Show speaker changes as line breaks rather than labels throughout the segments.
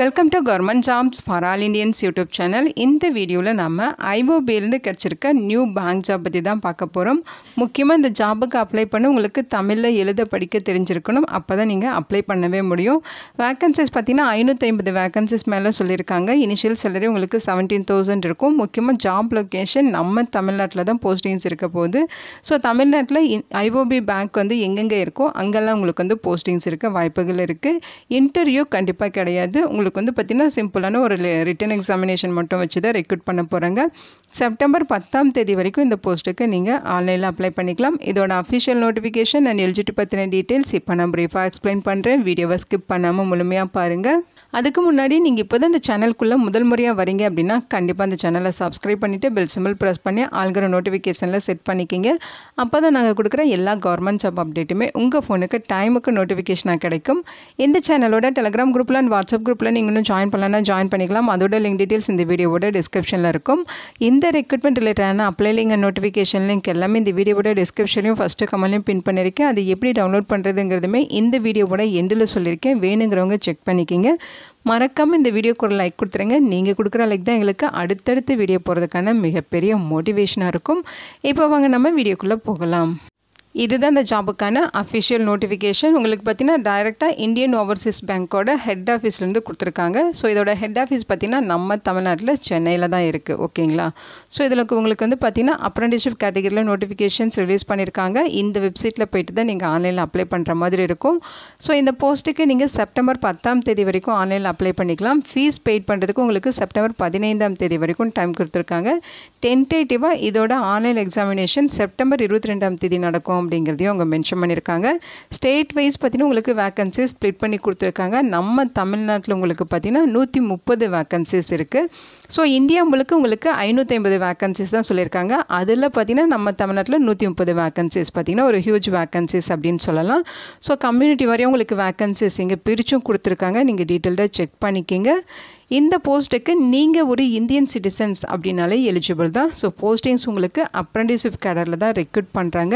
Welcome to government jobs for all Indians YouTube channel இந்த வீடியோவில் நம்ம ஐஓபியிலேருந்து கிடச்சிருக்க நியூ பேங்க் ஜாப் பற்றி தான் பார்க்க போகிறோம் முக்கியமாக இந்த ஜாபுக்கு அப்ளை பண்ண உங்களுக்கு தமிழில் எழுத படிக்க தெரிஞ்சிருக்கணும். அப்போ தான் நீங்கள் அப்ளை பண்ணவே முடியும். வேக்கன்சிஸ் பார்த்தீங்கன்னா ஐநூற்றி ஐம்பது வேக்கன்சிஸ் மேலே சொல்லியிருக்காங்க. இனிஷியல் சேலரி உங்களுக்கு செவன்டீன் தௌசண்ட் இருக்கும். முக்கியமாக ஜாப் லொக்கேஷன் நம்ம தமிழ்நாட்டில் தான் போஸ்டிங்ஸ் இருக்க போகுது. ஸோ தமிழ்நாட்டில் ஐஓபி பேங்க் வந்து எங்கெங்கே இருக்கோ அங்கெல்லாம் உங்களுக்கு வந்து போஸ்டிங்ஸ் இருக்க வாய்ப்புகள் இருக்குது இன்டர்வியூ கண்டிப்பாக கிடையாது. உங்களுக்கு உங்களுக்கு வந்து பார்த்திங்கன்னா சிம்பிளான ஒரு ரிட்டன் எக்ஸாமினேஷன் மட்டும் வச்சு தான் ரெக்ரூட் பண்ண போகிறாங்க செப்டம்பர் பத்தாம் தேதி வரைக்கும் இந்த போஸ்ட்டுக்கு நீங்கள் ஆன்லைனில் அப்ளை பண்ணிக்கலாம். இதோட அஃபிஷியல் நோட்டிஃபிகேஷன் அண்ட் எலிஜிட்டி பற்றின டீட்டெயில்ஸ் இப்போ நான் ப்ரீஃபாக எக்ஸ்பிளைன் பண்ணுறேன் வீடியோவை ஸ்கிப் பண்ணாமல் முழுமையாக பாருங்கள் அதுக்கு முன்னாடி நீங்கள் இப்போ தான் இந்த சேனல்குள்ளே முதல் முறையாக வரீங்க அப்படின்னா கண்டிப்பாக அந்த சேனலை சப்ஸ்கிரைப் பண்ணிவிட்டு பெல் சிம்பிள் ப்ரெஸ் பண்ணி ஆள்கிற நோட்டிஃபிகேஷனில் செட் பண்ணிக்கிங்க. அப்போ தான் நாங்கள் கொடுக்குற எல்லா கவர்மெண்ட் ஜாப் அப்டேட்டுமே உங்கள் ஃபோனுக்கு டைமுக்கு நோட்டிஃபிகேஷனாக கிடைக்கும். இந்த சேனலோட டெலிகிராம் குரூப்பில் அண்ட் வாட்ஸ்அப் குரூப்பில் நீங்கள் இன்னும் ஜாயின் பண்ணலன்னா ஜாயின் பண்ணிக்கலாம். அதோட லிங்க் டீட்டெயில்ஸ் இந்த வீடியோவோட டிஸ்கிரிப்ஷனில் இருக்கும். இந்த ரெக்ரூட்மெண்ட் ரிலேட்டடான apply link and notification link எல்லாமே இந்த வீடியோவோட டிஸ்கிரிப்ஷனையும் ஃபஸ்ட்டு கமெண்ட்லையும் பின் பண்ணியிருக்கேன் அது எப்படி டவுன்லோட் பண்ணுறதுங்கிறதுமே இந்த வீடியோவோட எண்டில் சொல்லியிருக்கேன் வேணுங்கிறவங்க செக் பண்ணிக்கிங்க. மறக்காமல் இந்த வீடியோக்கு ஒரு லைக் கொடுத்துருங்க. நீங்கள் கொடுக்குற லைக் தான் எங்களுக்கு அடுத்தடுத்து வீடியோ போகிறதுக்கான மிகப்பெரிய மோட்டிவேஷனாக இருக்கும். இப்போ வாங்க நம்ம வீடியோக்குள்ளே போகலாம். இதுதான் இந்த ஜாபுக்கான அஃபிஷியல் நோட்டிஃபிகேஷன் உங்களுக்கு பார்த்தீங்கன்னா டைரெக்டாக இந்தியன் ஓவர்சீஸ் பேங்க்கோட ஹெட் ஆஃபீஸ்லேருந்து கொடுத்துருக்காங்க. ஸோ இதோட ஹெட் ஆஃபீஸ் பார்த்திங்கன்னா நம்ம தமிழ்நாட்டில் சென்னையில் தான் இருக்குது ஓகேங்களா ஸோ இதில் உங்களுக்கு வந்து பார்த்திங்கன்னா அப்ரண்டிஷிப் கேட்டகரியில் நோட்டிஃபிகேஷன்ஸ் ரிலீஸ் பண்ணியிருக்காங்க இந்த வெப்சைட்டில் போயிட்டு தான் நீங்கள் ஆன்லைனில் அப்ளை பண்ணுற மாதிரி இருக்கும். ஸோ இந்த போஸ்ட்டுக்கு நீங்கள் செப்டம்பர் பத்தாம் தேதி வரைக்கும் ஆன்லைனில் அப்ளை பண்ணிக்கலாம். ஃபீஸ் பெய்ட் பண்ணுறதுக்கு உங்களுக்கு செப்டம்பர் பதினைந்தாம் தேதி வரைக்கும் டைம் கொடுத்துருக்காங்க. டென்டேட்டிவாக இதோட ஆன்லைன் எக்ஸாமினேஷன் செப்டம்பர் இருபத்தி ரெண்டாம் தேதி நடக்கும். அப்படிங்கிறதையும் அவங்க மென்ஷன் பண்ணியிருக்காங்க. ஸ்டேட் வைஸ் பார்த்தீங்கன்னா உங்களுக்கு வேக்கன்சிஸ் ஸ்ப்ளிட் பண்ணி கொடுத்துருக்காங்க. நம்ம தமிழ்நாட்டில் உங்களுக்கு பார்த்தீங்கன்னா நூற்றி முப்பது வேக்கன்சிஸ் இருக்குது ஸோ இந்தியா முழுக்க உங்களுக்கு ஐநூற்றி ஐம்பது வேக்கன்சிஸ் தான் சொல்லியிருக்காங்க. அதில் பார்த்தீங்கன்னா நம்ம தமிழ்நாட்டில் நூற்றி முப்பது வேக்கன்சிஸ் பார்த்திங்கன்னா ஒரு ஹியூஜ் வேக்கன்சிஸ் அப்படின்னு சொல்லலாம். ஸோ கம்யூனிட்டி வரையும் உங்களுக்கு வேக்கன்சிஸ் இங்கே பிரிச்சும் கொடுத்துருக்காங்க. நீங்கள் டீட்டெயில்டாக செக் பண்ணிக்கிங்க. இந்த போஸ்ட்டுக்கு நீங்கள் ஒரு இந்தியன் சிட்டிசன்ஸ் அப்படின்னாலே எலிஜிபிள் தான். ஸோ போஸ்டிங்ஸ் உங்களுக்கு அப்ரெண்டிஸ்ஷிப் கேடரில் தான் ரெக்ரூட் பண்ணுறாங்க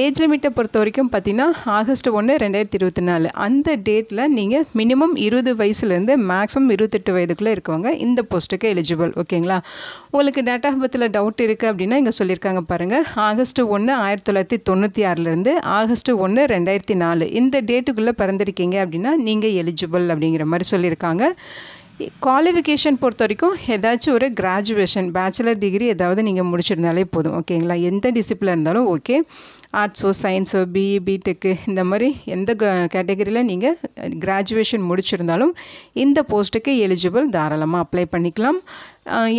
ஏஜ் லிமிட்டை பொறுத்த வரைக்கும் பார்த்தீங்கன்னா ஆகஸ்ட் ஒன்று ரெண்டாயிரத்தி இருபத்தி நாலு. அந்த டேட்டில் நீங்கள் மினிமம் இருபது வயசுலேருந்து மேக்ஸிமம் இருபத்தெட்டு வயதுக்குள்ளே இருக்கவங்க இந்த போஸ்ட்டுக்கு எலிஜிபிள் ஓகேங்களா உங்களுக்கு டேட் ஆஃப் பர்த்தில் டவுட் இருக்குது அப்படின்னா இங்கே சொல்லியிருக்காங்க பாருங்கள் ஆகஸ்ட் ஒன்று ஆயிரத்தி தொள்ளாயிரத்தி தொண்ணூற்றி ஆறுலேருந்து ஆகஸ்ட் ஒன்று ரெண்டாயிரத்தி நாலு. இந்த டேட்டுக்குள்ளே பிறந்திருக்கீங்க அப்படின்னா நீங்கள் எலிஜிபிள் அப்படிங்கிற மாதிரி சொல்லியிருக்காங்க. குவாலிஃபிகேஷன் பொறுத்த வரைக்கும் ஏதாச்சும் ஒரு கிராஜுவேஷன் பேச்சுலர் டிகிரி ஏதாவது நீங்கள் முடிச்சிருந்தாலே போதும் ஓகேங்களா எந்த டிசிப்ளின் இருந்தாலும் ஓகே ஆர்ட்ஸோ சயின்ஸோ பிஇ பிடெக்கு இந்த மாதிரி எந்த கேட்டகரியில் நீங்கள் கிராஜுவேஷன் முடிச்சிருந்தாலும் இந்த போஸ்ட்டுக்கு எலிஜிபிள் தாராளமாக அப்ளை பண்ணிக்கலாம்.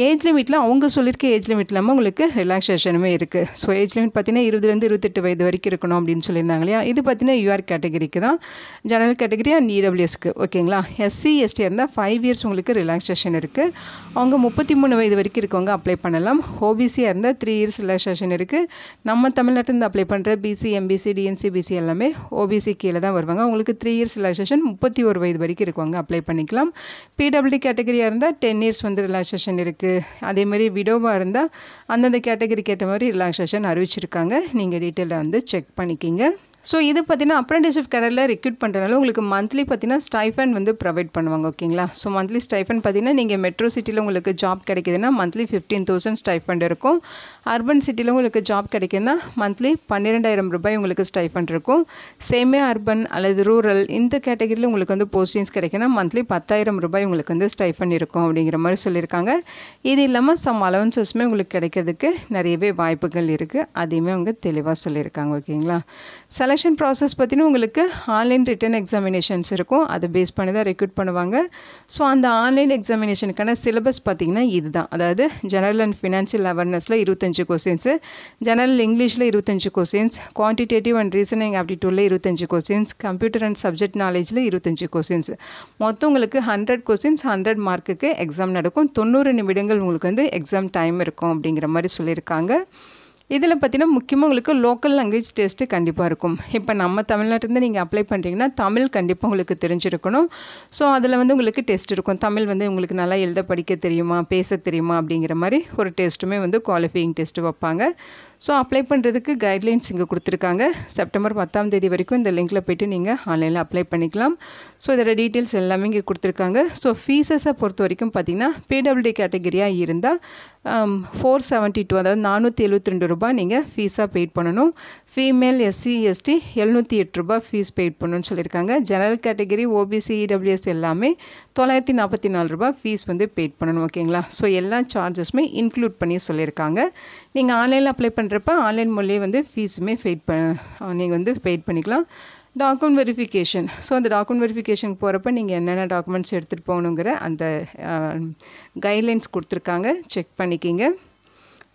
ஏஜ் லிமிட்டில் அவங்க சொல்லியிருக்க ஏஜ் லிமிட் இல்லாமல் உங்களுக்கு ரிலாக்ஸேஷனுமே இருக்குது ஸோ ஏஜ் லிமிட் பார்த்தீங்கன்னா இருபதுலேருந்து இருபத்தெட்டு வயது வரைக்கும் இருக்கணும் அப்படின்னு சொல்லியிருந்தாங்க இல்லையா? இது பார்த்தீங்கன்னா யூஆர் கேட்டகரிக்கு தான் ஜெனரல் கேட்டகரி அண்ட் இடபிள்யூஎஸ்க்கு ஓகேங்களா? எஸ்சி எஸ்டி இருந்தால் ஃபைவ் இயர்ஸ் உங்களுக்கு ரிலாக்ஸேஷன் இருக்குது அவங்க முப்பத்தி மூணு வயது வரைக்கும் இருக்கவங்க அப்ளை பண்ணலாம். ஓபிசியாக இருந்தால் த்ரீ இயர்ஸ் ரிலாக்ஸேஷன் இருக்குது நம்ம தமிழ்நாட்டிலேருந்து அப்ளை பண்ணுற பிசி எம்பிசி டிஎன்சி பிசி எல்லாமே ஓபிசி கீழே தான் வருவாங்க. அவங்களுக்கு த்ரீ இயர்ஸ் ரிலாக்ஸேஷன் முப்பத்தி ஒரு வயது வரைக்கும் இருக்கவங்க அப்ளை பண்ணிக்கலாம். பிடபிள்யூ கேட்டகரியாக இருந்தால் டென் இயர்ஸ் வந்து ரிலாக்ஸேஷன் இருக்குது அதேமாதிரி விடோவாக இருந்தால் அந்தந்த கேட்டகரிக்கு ஏற்ற மாதிரி ரிலாக்ஸேஷன் அறிவிச்சிருக்காங்க. நீங்கள் டீட்டெயிலில் வந்து செக் பண்ணிக்கிங்க. ஸோ இது பார்த்தீங்கன்னா அப்ரெண்டிஸ்ஷிப் கேடரில் ரெக்ரூட் பண்ணுறதுனால உங்களுக்கு மந்த்லி பார்த்தீங்கன்னா ஸ்டைஃபன் வந்து ப்ரொவைட் பண்ணுவாங்க ஓகேங்களா ஸோ மந்த்லி ஸ்டைஃபன் பார்த்தீங்கன்னா நீங்கள் மெட்ரோ சிட்டியில் உங்களுக்கு ஜாப் கிடைக்குதுன்னா மந்த்லி ஃபிஃப்டீன் தௌசண்ட் ஸ்டைஃபண்ட் இருக்கும். அர்பன் சிட்டியில் உங்களுக்கு ஜாப் கிடைக்குதுன்னா மந்த்லி பன்னிரெண்டாயிரம் ரூபாய் உங்களுக்கு ஸ்டைஃபண்ட் இருக்கும். சேமே அர்பன் அல்லது ரூரல் இந்த கேட்டகரியில் உங்களுக்கு வந்து போஸ்டிங்ஸ் கிடைக்குன்னா மந்த்லி பத்தாயிரம் ரூபாய் உங்களுக்கு வந்து ஸ்டைஃபன் இருக்கும் அப்படிங்கிற மாதிரி சொல்லியிருக்காங்க. இது இல்லாமல் சம் அலவன்சஸுமே உங்களுக்கு கிடைக்கிறதுக்கு நிறையவே வாய்ப்புகள் இருக்குது அதையுமே அவங்க தெளிவாக சொல்லியிருக்காங்க ஓகேங்களா செலெக்ஷன் ப்ராசஸ் பார்த்தீங்கன்னா உங்களுக்கு ஆன்லைன் ரிட்டன் எக்ஸாமினேஷன்ஸ் இருக்கும். அதை பேஸ் பண்ணி தான் ரெக்ரூட் பண்ணுவாங்க. ஸோ அந்த ஆன்லைன் எக்ஸாமினேஷனுக்கான சிலபஸ் பார்த்திங்கன்னா இதுதான். அதாவது ஜெனரல் அண்ட் ஃபினான்ஷியல் அவேர்னஸில் இருபத்தஞ்சு கொஸ்டின்ஸு ஜெனரல் இங்கிலீஷில் இருபத்தஞ்சு கொஸ்டின்ஸ் குவான்டிடேட்டிவ் அண்ட் ரீசனிங் ஆப்டிடியூடில் இருபத்தஞ்சு கொஸ்டின்ஸ் கம்ப்யூட்டர் அண்ட் சப்ஜெக்ட் நாலேஜில் இருபத்தஞ்சு கொஸ்டின்ஸ் மொத்தம் உங்களுக்கு ஹண்ட்ரட் கொஸ்டின்ஸ் ஹண்ட்ரட் மார்க்குக்கு எக்ஸாம் நடக்கும். தொண்ணூறு நிமிடங்கள் உங்களுக்கு வந்து எக்ஸாம் டைம் இருக்கும் அப்படிங்கிற மாதிரி சொல்லியிருக்காங்க. இதில் பார்த்தீங்கன்னா முக்கியமாக உங்களுக்கு லோக்கல் லாங்குவேஜ் டெஸ்ட்டு கண்டிப்பாக இருக்கும். இப்போ நம்ம தமிழ்நாட்டிலேருந்து நீங்கள் அப்ளை பண்ணுறீங்கன்னா தமிழ் கண்டிப்பாக உங்களுக்கு தெரிஞ்சிருக்கணும். ஸோ அதில் வந்து உங்களுக்கு டெஸ்ட் இருக்கும். தமிழ் வந்து உங்களுக்கு நல்லா எழுத படிக்க தெரியுமா பேச தெரியுமா அப்படிங்கிற மாதிரி ஒரு டெஸ்ட்டுமே வந்து குவாலிஃபையிங் டெஸ்ட்டு வைப்பாங்க. ஸோ அப்ளை பண்ணுறதுக்கு கைட்லைன்ஸ் இங்கே கொடுத்துருக்காங்க. செப்டம்பர் பத்தாம் தேதி வரைக்கும் இந்த லிங்க்கில் போய்ட்டு நீங்கள் ஆன்லைனில் அப்ளை பண்ணிக்கலாம். ஸோ இதோட டீட்டெயில்ஸ் எல்லாமே இங்கே கொடுத்துருக்காங்க. ஸோ ஃபீஸஸை பொறுத்த வரைக்கும் பார்த்தீங்கன்னா பிடபிள்யூடி கேட்டகரியாக இருந்தால் ஃபோர் செவன்ட்டி டூ அதாவது நானூற்றி எழுபத்தி ரெண்டு ரூபாய் நீங்கள் ஃபீஸாக பெய்ட் பண்ணணும். ஃபீமேல் எஸ்சி எஸ்டி எழுநூற்றி எட்டு ரூபாய் ஃபீஸ் பெய்ட் பண்ணணும்னு சொல்லியிருக்காங்க. ஜெனரல் கேட்டகரி ஓபிசி இடபிள்யூஎஸ் எல்லாமே தொள்ளாயிரத்தி நாற்பத்தி நாலு ரூபாய் ஃபீஸ் வந்து பெய்ட் பண்ணணும் ஓகேங்களா? ஸோ எல்லா சார்ஜஸுமே இன்க்ளூட் பண்ணி சொல்லியிருக்காங்க. நீங்கள் ஆன்லைனில் அப்ளை பண்ணுறப்ப ஆன்லைன் மூலியே வந்து ஃபீஸுமே பெய்ட் ப நீங்கள் வந்து பெய்ட் பண்ணிக்கலாம். டாக்குமெண்ட் வெரிஃபிகேஷன் ஸோ அந்த டாக்குமெண்ட் வெரிஃபிகேஷனுக்கு போகிறப்ப நீங்கள் என்னென்ன டாக்குமெண்ட்ஸ் எடுத்துகிட்டு போகணுங்கிற அந்த கைட்லைன்ஸ் கொடுத்துருக்காங்க. செக் பண்ணிக்கிங்க.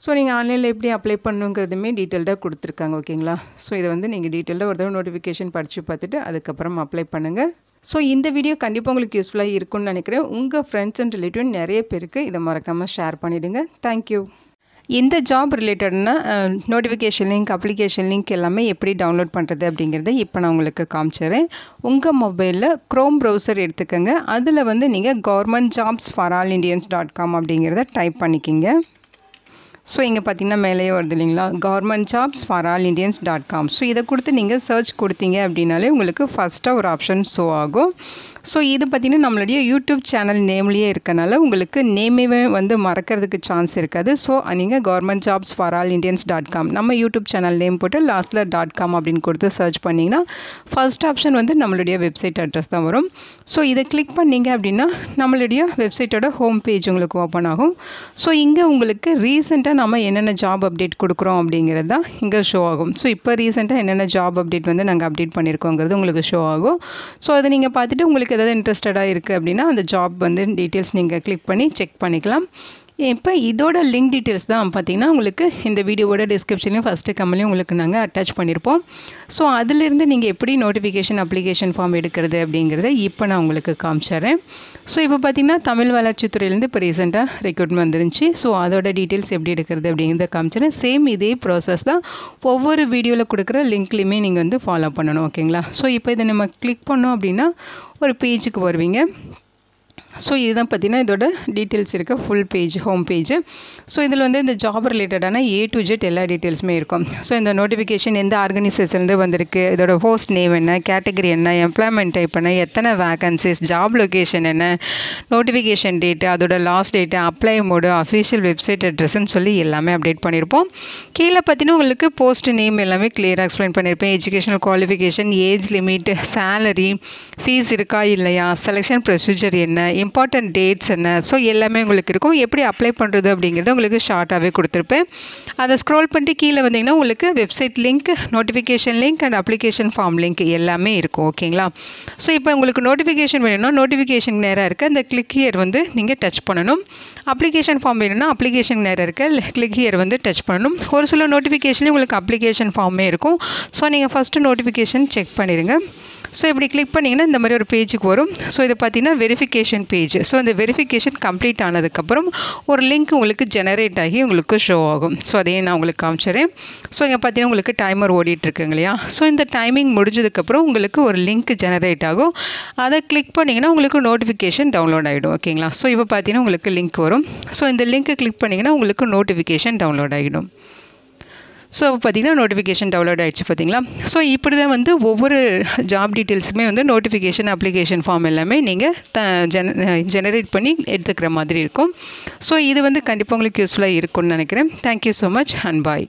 ஸோ நீங்கள் ஆன்லைனில் எப்படி அப்ளை பண்ணுங்கிறதுமே டீட்டெயில்டாக கொடுத்துருக்காங்க ஓகேங்களா ஸோ இதை வந்து நீங்கள் டீட்டெயிலாக ஒரு தடவை நோட்டிஃபிகேஷன் படித்து பார்த்துட்டு அதுக்கப்புறம் அப்ளை பண்ணுங்கள் ஸோ இந்த வீடியோ கண்டிப்பாக உங்களுக்கு யூஸ்ஃபுல்லாக இருக்கும்னு நினைக்கிறேன். உங்கள் ஃப்ரெண்ட்ஸ் அண்ட் ரிலேட்டிவ் நிறைய பேருக்கு இதை மறக்காமல் ஷேர் பண்ணிவிடுங்க தேங்க்யூ இந்த ஜாப் ரிலேட்டட்னா நோட்டிஃபிகேஷன் லிங்க் அப்ளிகேஷன் லிங்க் எல்லாமே எப்படி டவுன்லோட் பண்ணுறது அப்படிங்கிறத இப்போ நான் உங்களுக்கு காமிச்சிடுறேன். உங்கள் மொபைலில் க்ரோம் ப்ரௌசர் எடுத்துக்கோங்க. அதில் வந்து நீங்கள் government jobs for all Indians dot com அப்படிங்கிறத டைப் பண்ணிக்கிங்க. ஸோ இங்கே பார்த்தீங்கன்னா மேலேயே வருது இல்லைங்களா? Government jobs for all Indians dot com so இதை கொடுத்து நீங்கள் சர்ச் கொடுத்தீங்க அப்படின்னாலே உங்களுக்கு ஃபஸ்ட்டாக ஒரு ஆப்ஷன் ஷோ ஆகும். ஸோ இது பார்த்திங்கன்னா நம்மளுடைய யூடியூப் சேனல் நேம்லேயே இருக்கனால உங்களுக்கு நேமே வந்து மறக்கிறதுக்கு சான்ஸ் இருக்காது. ஸோ நீங்கள் government jobs for all Indians dot com நம்ம யூடியூப் சேனல் நேம் போட்டு லாஸ்ட்டில் டாட் காம் அப்படின்னு கொடுத்து சர்ச் பண்ணிங்கன்னா ஃபர்ஸ்ட் ஆப்ஷன் வந்து நம்மளுடைய வெப்சைட் அட்ரஸ் தான் வரும். ஸோ இதை கிளிக் பண்ணிங்க அப்படின்னா நம்மளுடைய வெப்சைட்டோட ஹோம் பேஜ் உங்களுக்கு ஓப்பன் ஆகும். ஸோ இங்கே உங்களுக்கு ரீசெண்டாக நம்ம என்னென்ன ஜாப் அப்டேட் கொடுக்குறோம் அப்படிங்கிறது தான் இங்கே ஷோ ஆகும். ஸோ இப்போ ரீசெண்டாக என்னென்ன ஜாப் அப்டேட் வந்து நாங்கள் அப்டேட் பண்ணியிருக்கோங்கிறது உங்களுக்கு ஷோ ஆகும். ஸோ அதை நீங்கள் பார்த்துட்டு உங்களுக்கு எதாவது இன்ட்ரெஸ்டடாக இருக்குது அப்படின்னா அந்த ஜாப் வந்து டீட்டெயில்ஸ் நீங்கள் கிளிக் பண்ணி செக் பண்ணிக்கலாம். இப்போ இதோட லிங்க் டீட்டெயில்ஸ் தான் பார்த்தீங்கன்னா உங்களுக்கு இந்த வீடியோவோட டிஸ்கிரிப்ஷன்லையும் ஃபஸ்ட்டு கம்மலையும் உங்களுக்கு நாங்கள் அட்டாச் பண்ணியிருப்போம் ஸோ அதிலிருந்து நீங்கள் எப்படி நோட்டிஃபிகேஷன் அப்ளிகேஷன் ஃபார்ம் எடுக்கிறது அப்படிங்கிறத இப்போ நான் உங்களுக்கு காமிச்சிட்றேன். ஸோ இப்போ பார்த்தீங்கன்னா தமிழ் வளர்ச்சித்துறையிலேருந்து இப்போ ரீசெண்டாக ரெக்ரூட்மெண்ட் வந்துருந்துச்சு. ஸோ அதோட டீட்டெயில்ஸ் எப்படி எடுக்கிறது அப்படிங்கிறத காமிச்சிடுறேன். சேம் இதே ப்ராசஸ் தான் ஒவ்வொரு வீடியோவில் கொடுக்குற லிங்க்லேயுமே நீங்கள் வந்து ஃபாலோ பண்ணணும் ஓகேங்களா ஸோ இப்போ இதை நம்ம கிளிக் பண்ணோம் அப்படின்னா ஒரு பேஜுக்கு வருவீங்க. ஸோ இதுதான் பார்த்தீங்கன்னா இதோட டீட்டெயில்ஸ் இருக்க. Full page home page so இதில் வந்து இந்த ஜாப் ரிலேட்டடான ஏ டு ஜெட் எல்லா டீட்டெயில்ஸுமே இருக்கும். ஸோ இந்த நோட்டிஃபிகேஷன் எந்த ஆர்கனைசேஷன்லேருந்து வந்திருக்கு இதோட ஹோஸ்ட் நேம் என்ன கேட்டகரி என்ன எம்ப்ளாய்மெண்ட் டைப் என்ன எத்தனை வேகன்சிஸ் ஜாப் லொக்கேஷன் என்ன நோட்டிஃபிகேஷன் டேட்டு அதோட last date apply mode official website அட்ரஸ்ன்னு சொல்லி எல்லாமே அப்டேட் பண்ணியிருப்போம் கீழே பார்த்தீங்கன்னா உங்களுக்கு போஸ்ட் நேம் எல்லாமே கிளியராக எக்ஸ்பிளைன் பண்ணியிருப்பேன் educational qualification age limit salary fees இருக்கா இல்லையா செலெக்ஷன் ப்ரொசீஜர் என்ன இம்பார்ட்டன்ட் டேட்ஸ் என்ன? ஸோ எல்லாமே உங்களுக்கு இருக்கும். எப்படி அப்ளை பண்ணுறது அப்படிங்கிறத உங்களுக்கு ஷார்ட்டாகவே கொடுத்துருப்பேன். அதை ஸ்க்ரோல் பண்ணிட்டு கீழே வந்தீங்கன்னா உங்களுக்கு website link notification link and application form link எல்லாமே இருக்கும். ஓகேங்களா ஸோ இப்போ உங்களுக்கு நோட்டிஃபிகேஷன் வேணும்னா நோட்டிஃபிகேஷன் நேராக இருக்க அந்த கிளிக் ஹியர் வந்து நீங்கள் டச் பண்ணணும். அப்ளிகேஷன் ஃபார்ம் வேணும்னா அப்ளிகேஷன் நேராக இருக்க கிளிக் ஹியர் வந்து டச் பண்ணணும். ஒரு சில நோட்டிஃபிகேஷன்லேயும் உங்களுக்கு அப்ளிகேஷன் ஃபார்மே இருக்கும். ஸோ நீங்கள் ஃபஸ்ட்டு நோட்டிஃபிகேஷன் செக் பண்ணிடுங்க ஸோ இப்படி கிளிக் பண்ணிங்கன்னா இந்த மாதிரி ஒரு பேஜுக்கு வரும். ஸோ இது பார்த்தீங்கன்னா வெரிஃபிகேஷன் பேஜ் ஸோ அந்த வெரிஃபிகேஷன் கம்ப்ளீட் ஆனதுக்கப்புறம் ஒரு லிங்க் உங்களுக்கு ஜெனரேட் ஆகி உங்களுக்கு ஷோ ஆகும். ஸோ அதையும் நான் உங்களுக்கு காமிச்சிடுறேன். ஸோ இங்கே பார்த்தீங்கன்னா உங்களுக்கு டைமர் ஓடிட்டுருக்குங்க இல்லையா? ஸோ இந்த டைமிங் முடிஞ்சதுக்கப்புறம் உங்களுக்கு ஒரு லிங்க் ஜெனரேட் ஆகும். அதை கிளிக் பண்ணிங்கன்னா உங்களுக்கு நோட்டிஃபிகேஷன் டவுன்லோட் ஆகிடும் ஓகேங்களா ஸோ இப்போ பார்த்தீங்கன்னா உங்களுக்கு லிங்க் வரும். ஸோ இந்த லிங்க்கை கிளிக் பண்ணிங்கன்னா உங்களுக்கு நோட்டிஃபிகேஷன் டவுன்லோட் ஆகிடும் ஸோ பார்த்தீங்கன்னா நோட்டிஃபிகேஷன் டவுன்லோட் ஆகிடுச்சு பார்த்தீங்களா? ஸோ இப்படி தான் வந்து ஒவ்வொரு ஜாப் டீட்டெயில்ஸுமே வந்து நோட்டிஃபிகேஷன் அப்ளிகேஷன் ஃபார்ம் எல்லாமே நீங்கள் த ஜென ஜெனரேட் பண்ணி எடுத்துக்கிற மாதிரி இருக்கும். ஸோ இது வந்து கண்டிப்பாக உங்களுக்கு யூஸ்ஃபுல்லாக இருக்கும்னு நினைக்கிறேன். Thank you so much and bye